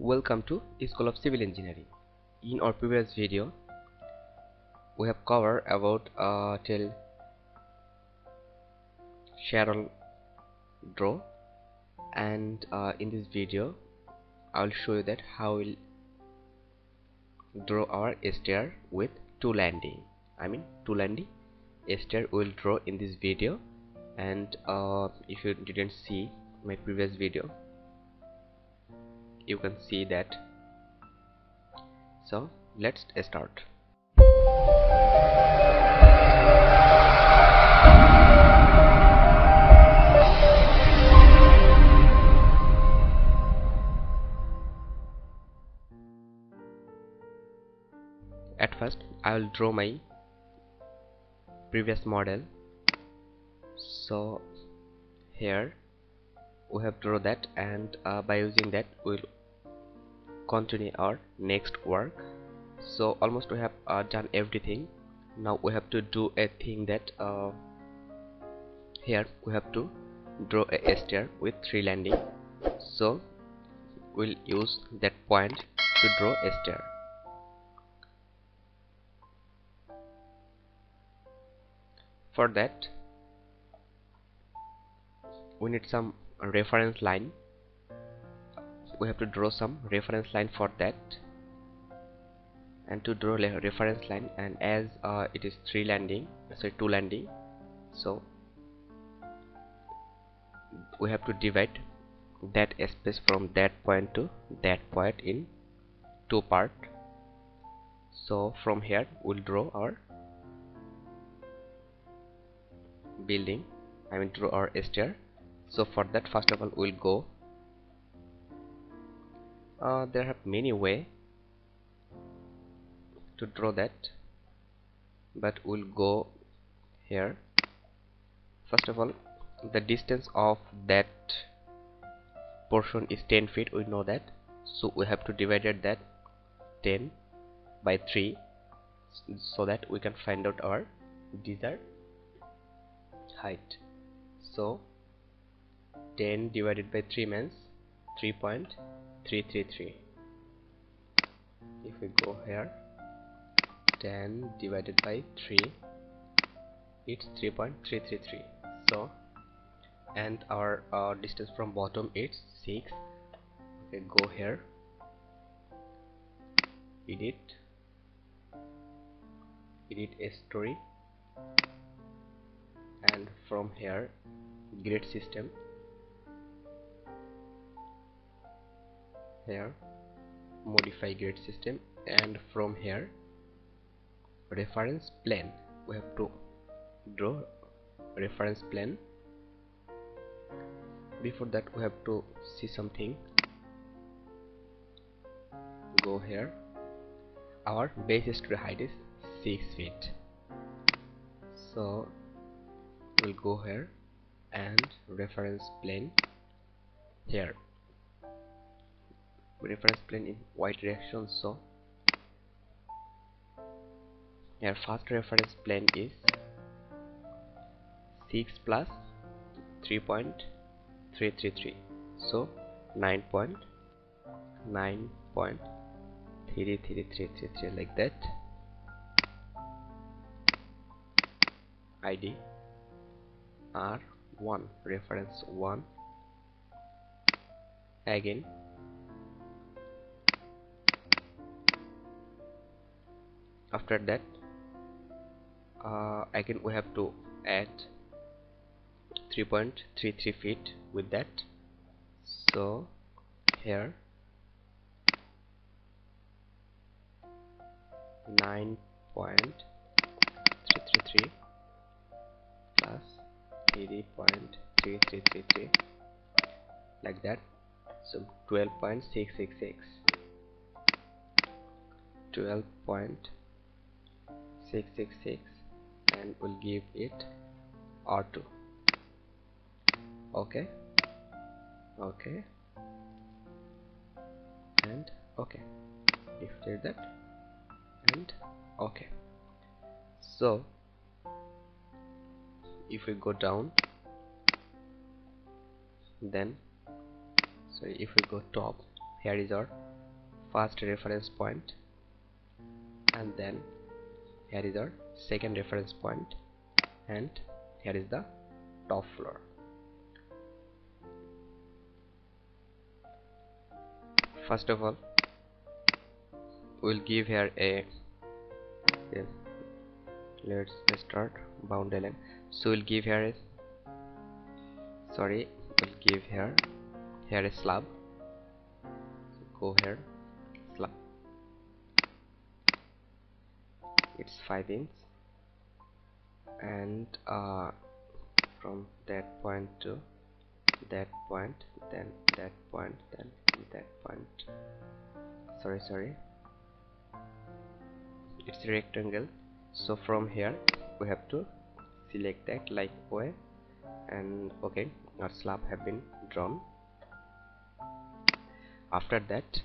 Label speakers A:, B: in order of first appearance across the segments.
A: welcome to School of Civil Engineering. In our previous video we have covered about uh, till shear wall draw. And uh, in this video I will show you that how we'll draw our stair with two landing. I mean two landing stair will draw in this video. And uh, if you didn't see my previous video you can see that. So let's start. At first I will draw my previous model. So here we have draw that and uh, by using that we'll continue our next work. So almost we have uh, done everything. Now we have to do a thing that uh, here we have to draw a stair with three landing. So we'll use that point to draw a stair. For that we need some reference line we have to draw some reference line for that. And to draw a reference line and as uh, it is three landing sorry two landing so we have to divide that space from that point to that point in two part. So from here we'll draw our building I mean draw our stair. So for that first of all we'll go uh, there have many way to draw that but we'll go here. First of all the distance of that portion is 10 feet we know that. So we have to divide that 10 by 3 so that we can find out our desired height. So 10 divided by 3 means 3.333 if we go here 10 divided by 3 it's 3.333 so and our uh, distance from bottom it's 6 okay go here edit edit a story. And from here grid system here modify grid system and from here reference plane. We have to draw reference plane. Before that we have to see something. Go here. Our base story height is 6 feet. So we'll go here and reference plane here reference plane in y direction so here first reference plane is 6 plus 3.333 so 9.9.33333 like that. Id r1 reference 1 again after that uh, again we have to add 3.33 feet with that. So here 9.333 plus 3.3333 like that. So 12.666 12.666 and we'll give it R2 okay? Okay. And okay. Lifted that and okay. So if we go down then so if we go top here is our first reference point and then here is our second reference point and here is the top floor. First of all we'll give here a yeah, let's start boundary line. So we'll give here a sorry we'll give here here a slab. So go here it's 5 inch. And uh, from that point to that point then that point then that point. Sorry sorry. It's a rectangle. So from here we have to select that like way and okay our slab have been drawn. After that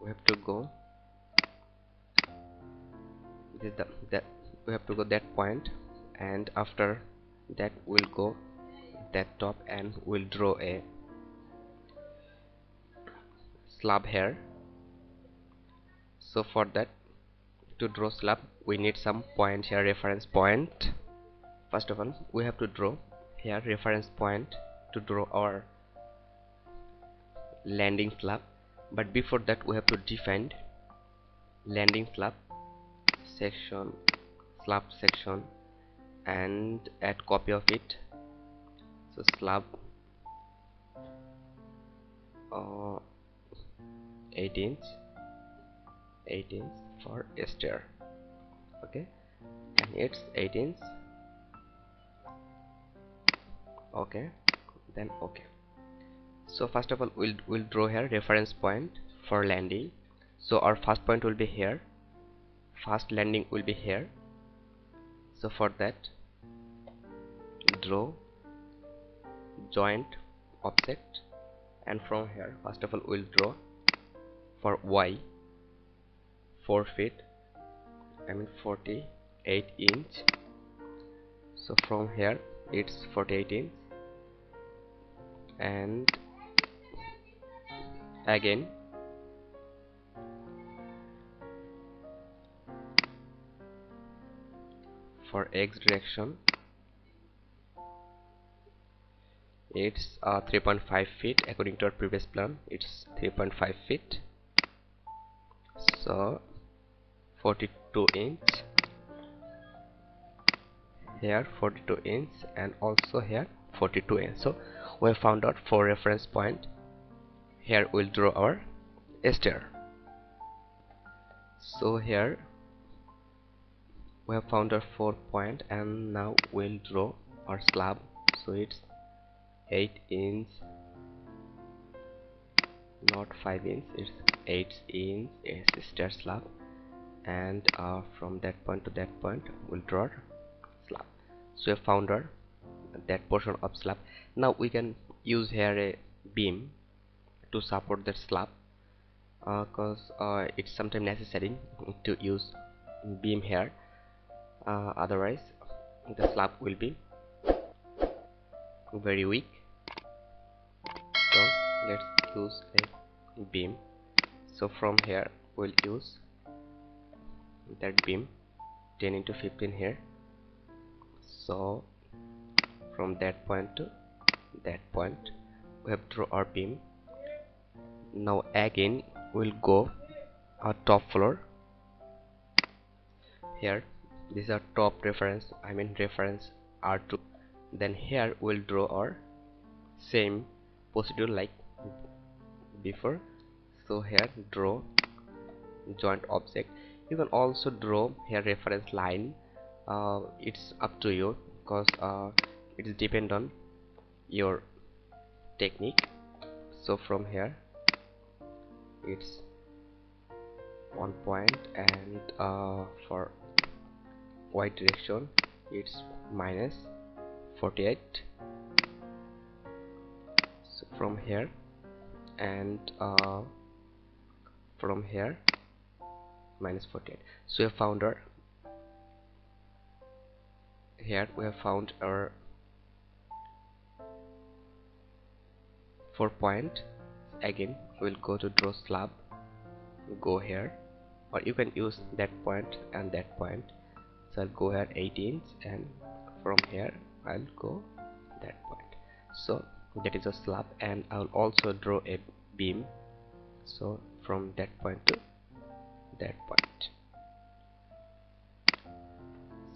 A: we have to go. The that we have to go that point and after that we'll go that top and we'll draw a slab here. So for that to draw slab we need some point here reference point. First of all we have to draw here reference point to draw our landing slab but before that we have to define landing slab section slab section and add copy of it. So slab uh, 8 inch 8 inch for stair. Okay? And it's 8 inch. Okay? Then okay so first of all we'll, we'll draw here reference point for landing. So our first point will be here. First landing will be here. So for that draw joint object. And from here first of all we'll draw for y 4 feet I mean 48 inch. So from here it's 48 inch. And again. For x direction. It's uh, 3.5 feet according to our previous plan. It's 3.5 feet. So 42 inch. Here 42 inch and also here 42 inch. So we have found out four reference point here we'll draw our stair. So here we have found our four point and now we'll draw our slab. So it's 8 inch not 5 inch it's 8 inch a stair slab. And uh, from that point to that point we'll draw slab. So we found our that portion of slab. Now we can use here a beam to support that slab because uh, uh, it's sometimes necessary to use beam here. Uh, otherwise the slab will be very weak. So let's use a beam. So from here we'll use that beam 10 into 15 here. So from that point to that point we have draw our beam now again we'll go our top floor. Here these are top reference I mean reference R2 then here we'll draw our same procedure like before. So here draw joint object. You can also draw here reference line. Uh, it's up to you because uh, it depend on your technique. So from here it's one point and uh, for y direction it's minus 48 so from here and uh, from here minus 48 so we have found our here we have found our 4 point again we'll go to draw slab. Go here. Or you can use that point and that point. So I'll go here 18 and from here I'll go that point. So that is a slab and I'll also draw a beam. So from that point to that point.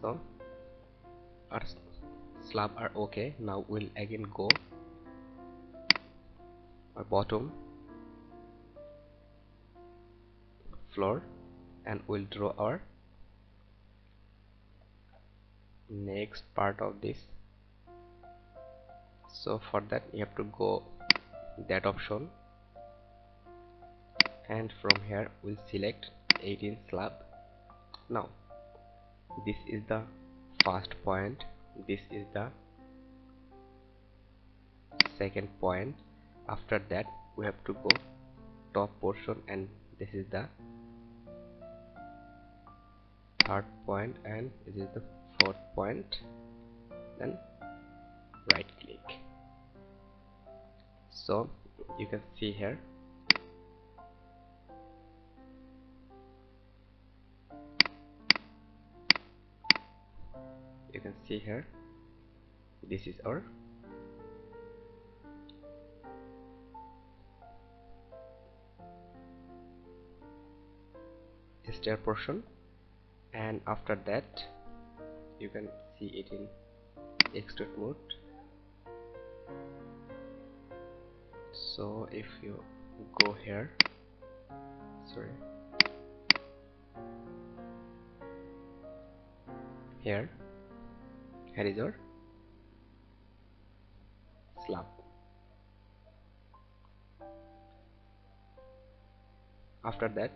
A: So our slab are okay. Now we'll again go our bottom floor and we'll draw our next part of this. So for that you have to go that option. And from here we'll select 18 slab. Now this is the first point. This is the second point after that we have to go top portion and this is the third point and this is the fourth point. Then right click. So you can see here. You can see here. This is our stair portion. And after that you can see it in extrude mode. So if you go here sorry here here is your slab. After that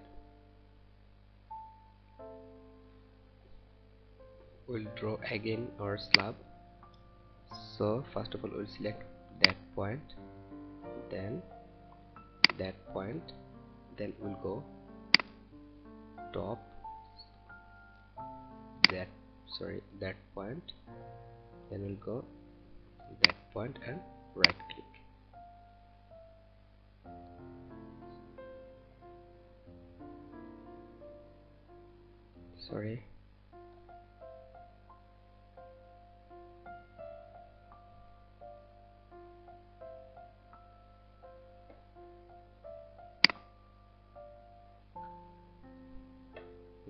A: we'll draw again our slab. So first of all we'll select that point then that point then we'll go top that sorry that point then we'll go that point and right click. Sorry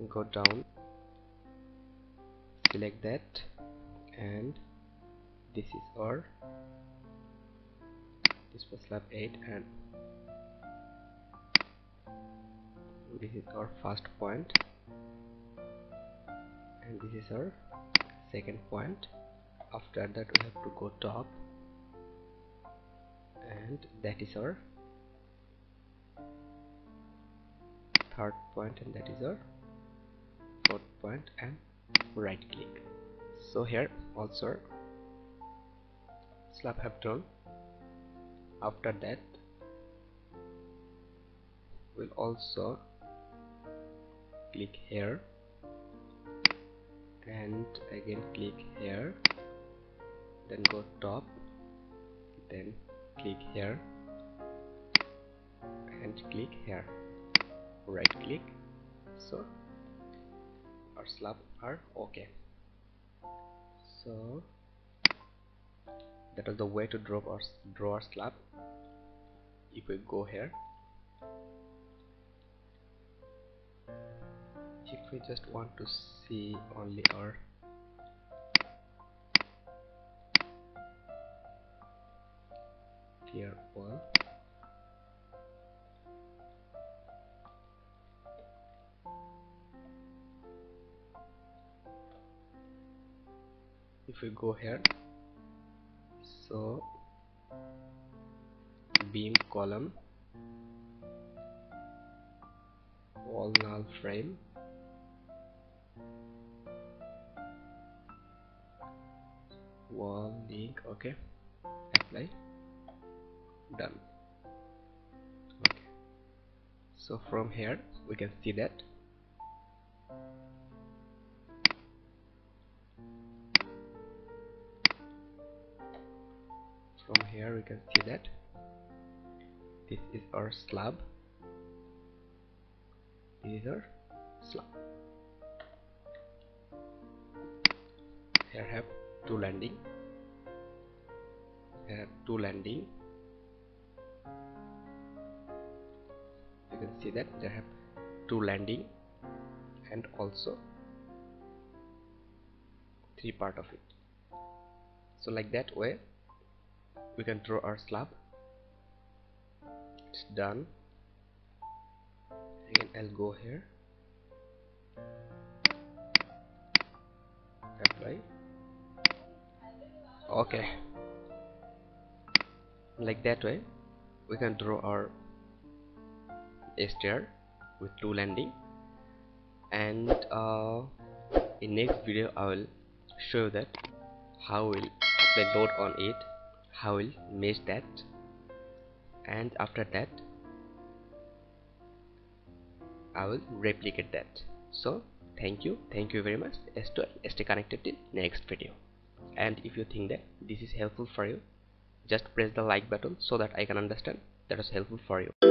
A: go down select that and this is our this was slab 8 and this is our first point and this is our second point. After that we have to go top and that is our third point and that is our point and right click. So here also slab have done after that we'll also click here. And again click here. Then go top. Then click here. And click here. Right click. So our slab are? Okay. So that is the way to draw our draw our slab. If we go here. If we just want to see only our clear wall if we go here. So beam column wall null frame wall link okay apply done. Okay. So from here we can see that here we can see that. This is our slab. This is our slab. Here have two landing. Here have two landing. You can see that they have two landing and also three part of it. So like that way we can draw our slab. It's done. Again I'll go here. Apply okay. Like that way. We can draw our stair with two landing. And uh, in next video I will show you that how we'll apply load on it how we'll mesh that. And after that I will replicate that. So thank you. Thank you very much. Stay connected till next video. And if you think that this is helpful for you just press the like button so that I can understand that is helpful for you